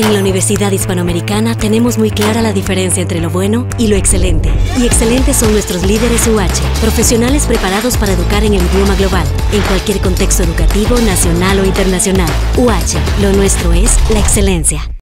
En la Universidad Hispanoamericana tenemos muy clara la diferencia entre lo bueno y lo excelente. Y excelentes son nuestros líderes UH, profesionales preparados para educar en el idioma global, en cualquier contexto educativo, nacional o internacional. UH, lo nuestro es la excelencia.